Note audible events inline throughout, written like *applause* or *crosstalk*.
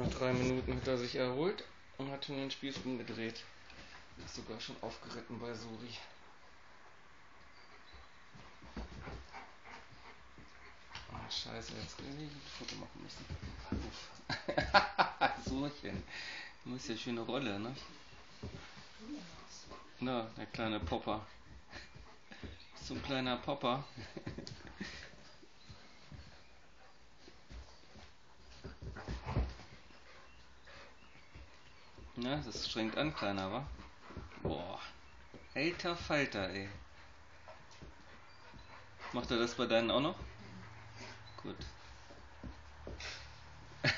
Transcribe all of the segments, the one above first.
Nach drei Minuten hat er sich erholt und hat schon den Spieß umgedreht. Ist sogar schon aufgeritten bei Suri. Oh, scheiße, jetzt will ich ein Foto machen müssen. Uff. *laughs* Surchen. Du musst ja schöne Rolle, ne? Na, der kleine Popper. So ein kleiner Popper. Na, das strengt an, kleiner, wa? Boah. Alter Falter, ey. Macht er das bei deinen auch noch? Gut. *laughs*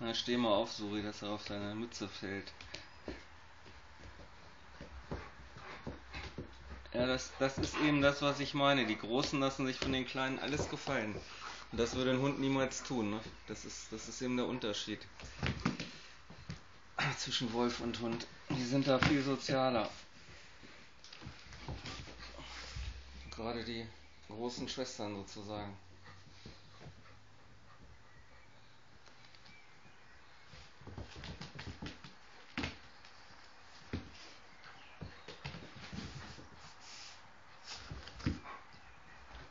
Na, steh mal auf, Suri, dass er auf deine Mütze fällt. Ja, das, das ist eben das, was ich meine. Die Großen lassen sich von den Kleinen alles gefallen. Und das würde ein Hund niemals tun. Ne? Das, ist, das ist eben der Unterschied zwischen Wolf und Hund. Die sind da viel sozialer. Gerade die großen Schwestern sozusagen.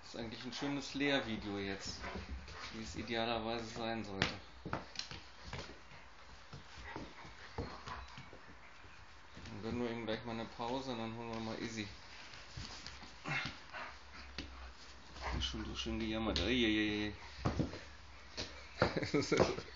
Das ist eigentlich ein schönes Lehrvideo jetzt, wie es idealerweise sein sollte. Gönnen wir ihm gleich mal eine Pause und dann holen wir mal Izzy. Schon so schön gejammert. Eieiei. *laughs*